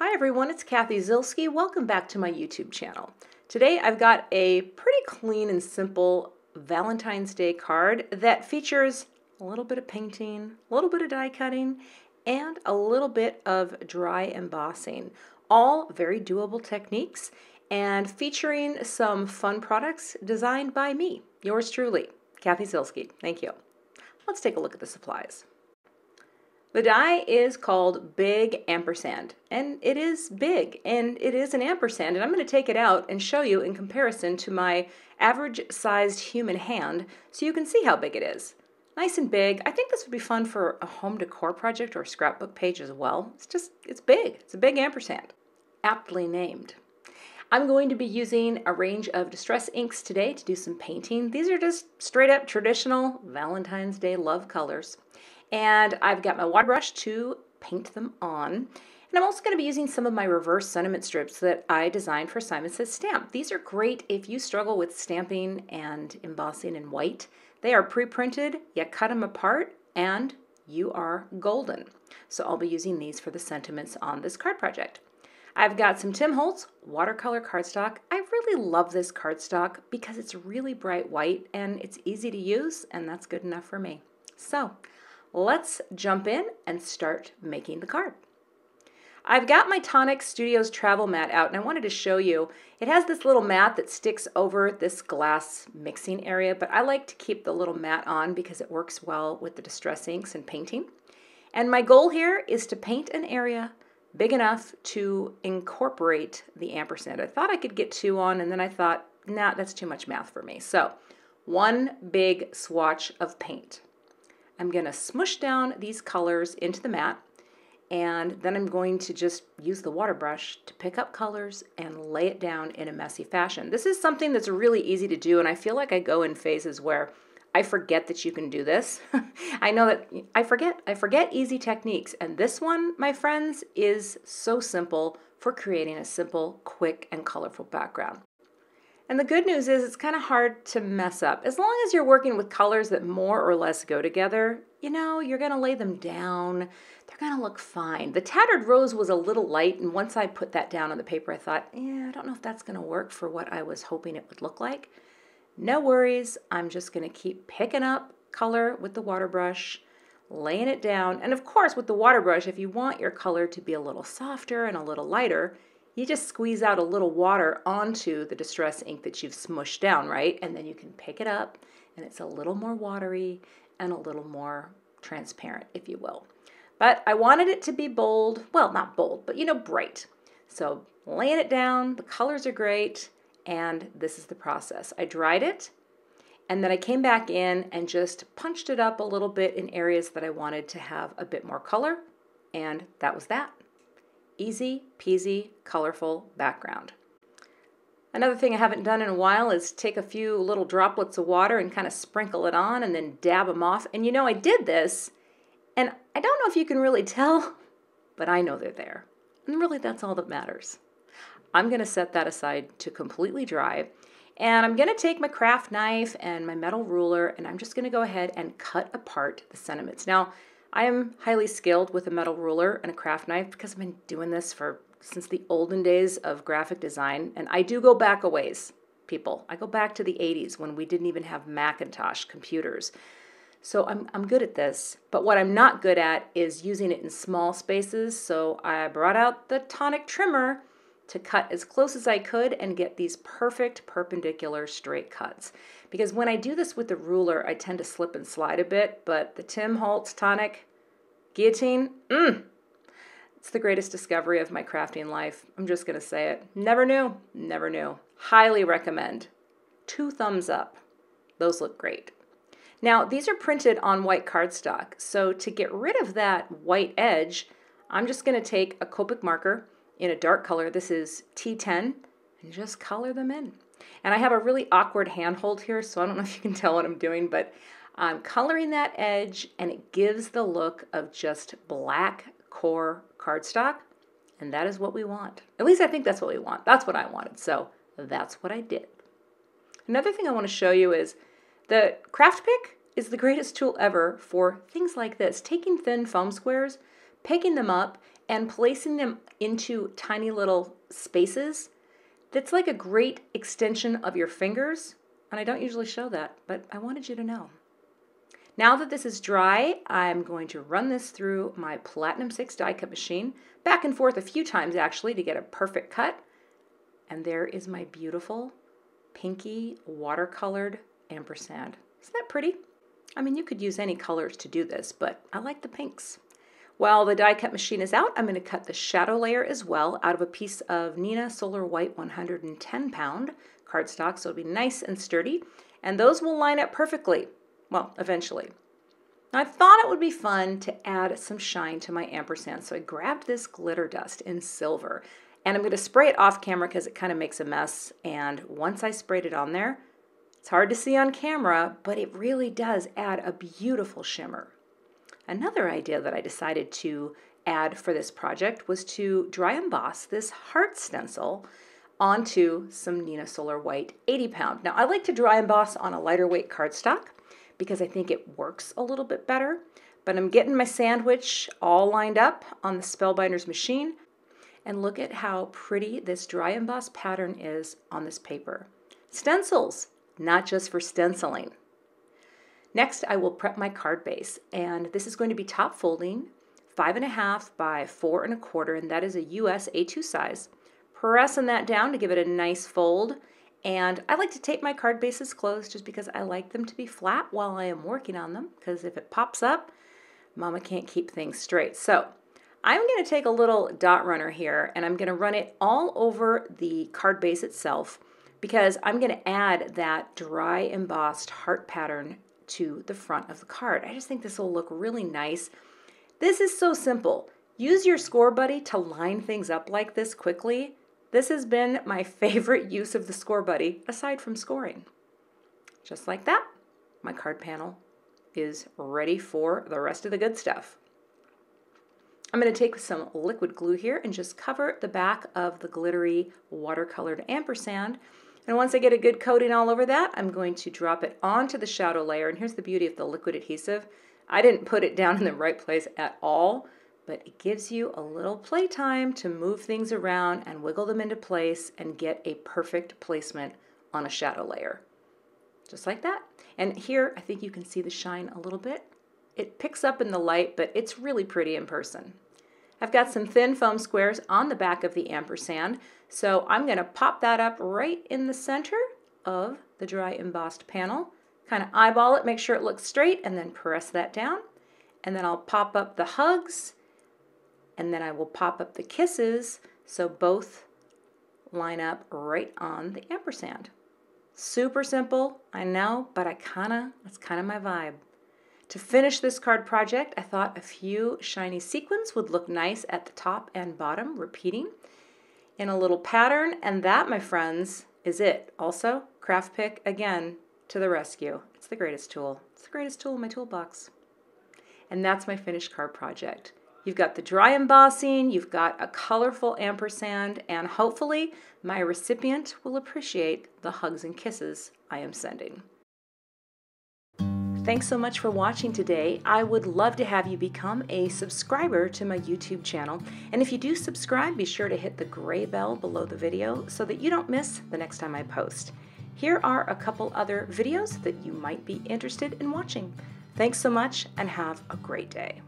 Hi everyone, it's Cathy Zielske. Welcome back to my YouTube channel. Today I've got a pretty clean and simple Valentine's Day card that features a little bit of painting, a little bit of die cutting, and a little bit of dry embossing. All very doable techniques and featuring some fun products designed by me, yours truly, Cathy Zielske. Thank you. Let's take a look at the supplies. The die is called Big Ampersand, and it is big, and it is an ampersand, and I'm going to take it out and show you in comparison to my average-sized human hand so you can see how big it is. Nice and big. I think this would be fun for a home decor project or a scrapbook page as well. It's just, it's big. It's a big ampersand. Aptly named. I'm going to be using a range of distress inks today to do some painting. These are just straight up traditional Valentine's Day love colors. And I've got my water brush to paint them on. And I'm also going to be using some of my reverse sentiment strips that I designed for Simon Says Stamp. These are great if you struggle with stamping and embossing in white. They are pre-printed, you cut them apart, and you are golden. So I'll be using these for the sentiments on this card project. I've got some Tim Holtz watercolor cardstock. I really love this cardstock because it's really bright white and it's easy to use and that's good enough for me. So let's jump in and start making the card. I've got my Tonic Studios travel mat out and I wanted to show you. It has this little mat that sticks over this glass mixing area, but I like to keep the little mat on because it works well with the distress inks and painting. And my goal here is to paint an area big enough to incorporate the ampersand. I thought I could get two on, and then I thought, nah, that's too much math for me. So one big swatch of paint. I'm going to smush down these colors into the mat, and then I'm going to just use the water brush to pick up colors and lay it down in a messy fashion. This is something that's really easy to do, and I feel like I go in phases where I forget that you can do this. I know that I forget. I forget easy techniques. And this one, my friends, is so simple for creating a simple, quick, and colorful background. And the good news is it's kind of hard to mess up. As long as you're working with colors that more or less go together, you know, you're going to lay them down. They're going to look fine. The tattered rose was a little light, and once I put that down on the paper, I thought, yeah, I don't know if that's going to work for what I was hoping it would look like. No worries, I'm just gonna keep picking up color with the water brush, laying it down. And of course, with the water brush, if you want your color to be a little softer and a little lighter, you just squeeze out a little water onto the distress ink that you've smushed down, right? And then you can pick it up and it's a little more watery and a little more transparent, if you will. But I wanted it to be bold, well, not bold, but you know, bright. So laying it down, the colors are great and this is the process. I dried it and then I came back in and just punched it up a little bit in areas that I wanted to have a bit more color and that was that. Easy peasy, colorful background. Another thing I haven't done in a while is take a few little droplets of water and kind of sprinkle it on and then dab them off. And you know, I did this, and I don't know if you can really tell, but I know they're there. And really, that's all that matters. I'm going to set that aside to completely dry. And I'm going to take my craft knife and my metal ruler and I'm just going to go ahead and cut apart the sentiments. Now, I am highly skilled with a metal ruler and a craft knife because I've been doing this for since the olden days of graphic design. And I do go back a ways, people. I go back to the 80s when we didn't even have Macintosh computers. So I'm, I'm good at this. But what I'm not good at is using it in small spaces. So I brought out the tonic trimmer to cut as close as I could and get these perfect perpendicular straight cuts. Because when I do this with the ruler, I tend to slip and slide a bit, but the Tim Holtz Tonic Guillotine, mmm, it's the greatest discovery of my crafting life. I'm just going to say it. Never knew, never knew. Highly recommend. Two thumbs up. Those look great. Now, these are printed on white cardstock, so to get rid of that white edge, I'm just going to take a Copic marker in a dark color. This is T10 and just color them in. And I have a really awkward handhold here, so I don't know if you can tell what I'm doing, but I'm coloring that edge and it gives the look of just black core cardstock. And that is what we want. At least I think that's what we want. That's what I wanted. So that's what I did. Another thing I want to show you is the craft pick is the greatest tool ever for things like this. Taking thin foam squares, picking them up, and placing them into tiny little spaces, that's like a great extension of your fingers. And I don't usually show that, but I wanted you to know. Now that this is dry, I'm going to run this through my Platinum 6 die cut machine, back and forth a few times actually to get a perfect cut. And there is my beautiful pinky watercolored ampersand. Isn't that pretty? I mean, you could use any colors to do this, but I like the pinks. While the die cut machine is out, I'm going to cut the shadow layer as well out of a piece of Neenah Solar White 110 pound cardstock, so it'll be nice and sturdy. And those will line up perfectly. Well, eventually. Now, I thought it would be fun to add some shine to my ampersand, so I grabbed this glitter dust in silver. And I'm going to spray it off camera because it kind of makes a mess. And once I sprayed it on there, it's hard to see on camera, but it really does add a beautiful shimmer. Another idea that I decided to add for this project was to dry emboss this heart stencil onto some Neenah Solar White 80 pound. Now I like to dry emboss on a lighter weight cardstock because I think it works a little bit better. But I'm getting my sandwich all lined up on the Spellbinders machine. And look at how pretty this dry emboss pattern is on this paper. Stencils, not just for stenciling. Next, I will prep my card base. And this is going to be top folding, five and a half by four and a quarter, and that is a US A2 size. Pressing that down to give it a nice fold and I like to tape my card bases closed just because I like them to be flat while I am working on them, because if it pops up, mama can't keep things straight. So I'm going to take a little dot runner here and I'm going to run it all over the card base itself because I'm going to add that dry embossed heart pattern to the front of the card. I just think this will look really nice. This is so simple. Use your score buddy to line things up like this quickly this has been my favorite use of the Score Buddy, aside from scoring. Just like that, my card panel is ready for the rest of the good stuff. I'm going to take some liquid glue here and just cover the back of the glittery watercolored ampersand. And once I get a good coating all over that, I'm going to drop it onto the shadow layer. And here's the beauty of the liquid adhesive. I didn't put it down in the right place at all but it gives you a little playtime to move things around and wiggle them into place and get a perfect placement on a shadow layer. Just like that. And here, I think you can see the shine a little bit. It picks up in the light, but it's really pretty in person. I've got some thin foam squares on the back of the ampersand, so I'm going to pop that up right in the center of the dry embossed panel. Kind of eyeball it, make sure it looks straight, and then press that down. And then I'll pop up the hugs and then I will pop up the kisses so both line up right on the ampersand. Super simple, I know, but I kinda, that's kind of my vibe. To finish this card project, I thought a few shiny sequins would look nice at the top and bottom, repeating in a little pattern, and that, my friends, is it. Also, Craft Pick, again, to the rescue. It's the greatest tool. It's the greatest tool in my toolbox. And that's my finished card project. You've got the dry embossing, you've got a colorful ampersand, and hopefully my recipient will appreciate the hugs and kisses I am sending. Thanks so much for watching today. I would love to have you become a subscriber to my YouTube channel. And if you do subscribe, be sure to hit the gray bell below the video so that you don't miss the next time I post. Here are a couple other videos that you might be interested in watching. Thanks so much and have a great day.